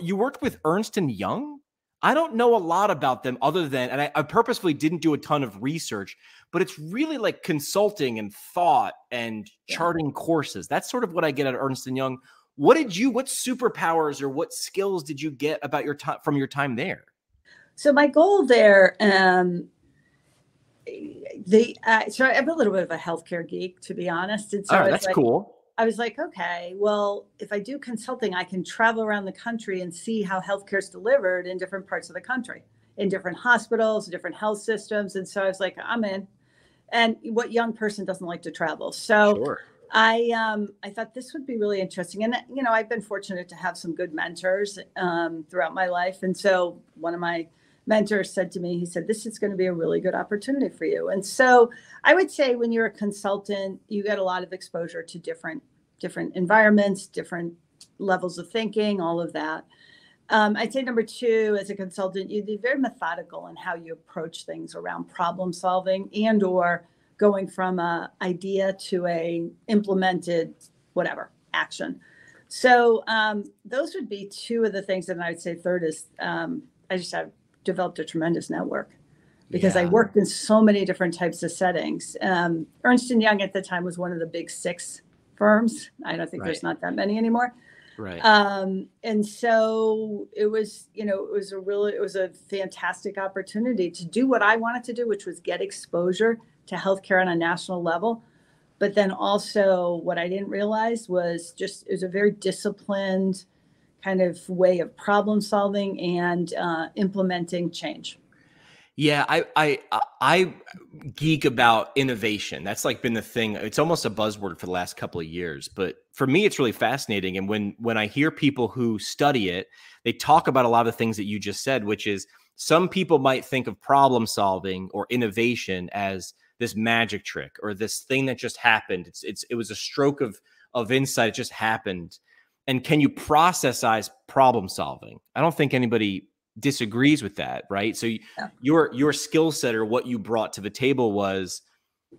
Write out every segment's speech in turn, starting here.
you worked with Ernst and Young. I don't know a lot about them other than, and I, I, purposefully didn't do a ton of research, but it's really like consulting and thought and charting courses. That's sort of what I get at Ernst and Young. What did you, what superpowers or what skills did you get about your time from your time there? So my goal there, um, the uh, so I'm a little bit of a healthcare geek, to be honest. And so oh, that's like, cool. I was like, okay, well, if I do consulting, I can travel around the country and see how healthcare is delivered in different parts of the country, in different hospitals, different health systems. And so I was like, I'm in. And what young person doesn't like to travel? So sure. I um, I thought this would be really interesting. And you know, I've been fortunate to have some good mentors um, throughout my life. And so one of my mentor said to me, he said, This is going to be a really good opportunity for you. And so I would say when you're a consultant, you get a lot of exposure to different different environments, different levels of thinking, all of that. Um, I'd say number two, as a consultant, you'd be very methodical in how you approach things around problem solving and or going from a idea to a implemented whatever action. So um, those would be two of the things. And I'd say third is um, I just have developed a tremendous network because yeah. I worked in so many different types of settings. Um, Ernst and Young at the time was one of the big six firms. I don't think right. there's not that many anymore. Right. Um, and so it was, you know, it was a really, it was a fantastic opportunity to do what I wanted to do, which was get exposure to healthcare on a national level. But then also, what I didn't realize was just it was a very disciplined, kind of way of problem solving and uh, implementing change. Yeah, I, I I geek about innovation. That's like been the thing. It's almost a buzzword for the last couple of years, but for me, it's really fascinating. And when when I hear people who study it, they talk about a lot of the things that you just said, which is some people might think of problem solving or innovation as this magic trick or this thing that just happened. It's it's it was a stroke of of insight. It just happened and can you processize problem solving? I don't think anybody disagrees with that right? So yeah. your your skill set or what you brought to the table was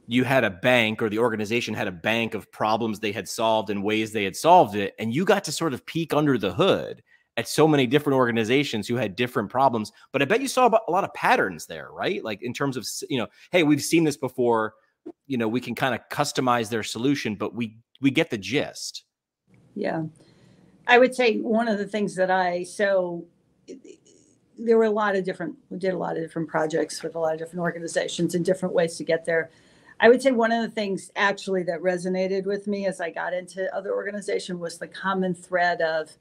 you had a bank or the organization had a bank of problems they had solved and ways they had solved it and you got to sort of peek under the hood at so many different organizations who had different problems but i bet you saw a lot of patterns there right? Like in terms of you know hey we've seen this before you know we can kind of customize their solution but we we get the gist. Yeah I would say one of the things that I so there were a lot of different we did a lot of different projects with a lot of different organizations and different ways to get there. I would say one of the things actually that resonated with me as I got into other organization was the common thread of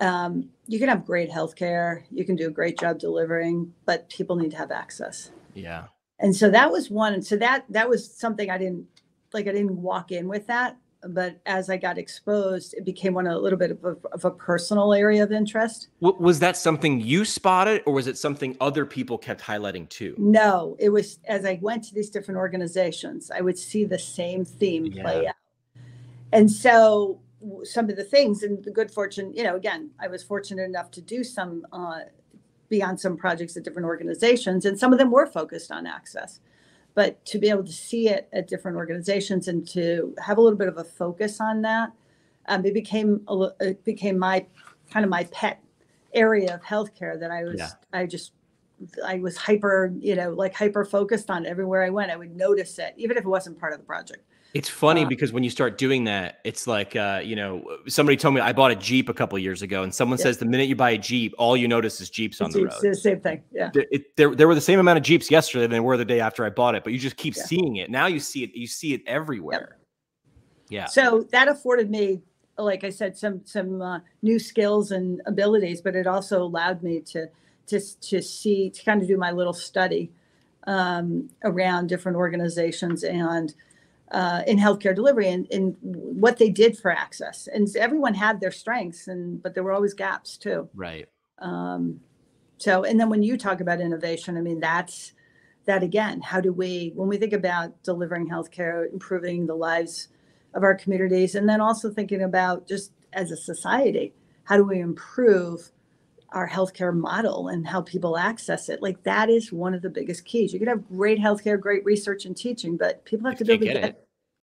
um, you can have great healthcare, you can do a great job delivering, but people need to have access. Yeah. And so that was one. And so that that was something I didn't like. I didn't walk in with that but as I got exposed, it became one a little bit of a, of a personal area of interest. Was that something you spotted, or was it something other people kept highlighting too? No, it was as I went to these different organizations, I would see the same theme yeah. play out. And so, some of the things, and the good fortune, you know, again, I was fortunate enough to do some, uh, be on some projects at different organizations, and some of them were focused on access but to be able to see it at different organizations and to have a little bit of a focus on that, um, it became a, it became my kind of my pet area of healthcare that I was yeah. I just I was hyper you know like hyper focused on everywhere I went. I would notice it even if it wasn't part of the project. It's funny uh, because when you start doing that, it's like uh, you know, somebody told me I bought a Jeep a couple years ago, and someone yeah. says the minute you buy a Jeep, all you notice is Jeeps on the Jeeps, road. The same thing. Yeah. It, there, there were the same amount of Jeeps yesterday than there were the day after I bought it, but you just keep yeah. seeing it. Now you see it, you see it everywhere. Yep. Yeah. So that afforded me, like I said, some some uh, new skills and abilities, but it also allowed me to to to see to kind of do my little study um, around different organizations and uh, in healthcare delivery and, and what they did for access. And everyone had their strengths, and but there were always gaps too. Right. Um, so, and then when you talk about innovation, I mean that's that again. How do we, when we think about delivering healthcare, improving the lives of our communities, and then also thinking about just as a society, how do we improve? Our healthcare model and how people access it. Like that is one of the biggest keys. You can have great healthcare, great research and teaching, but people have to be able to get, it.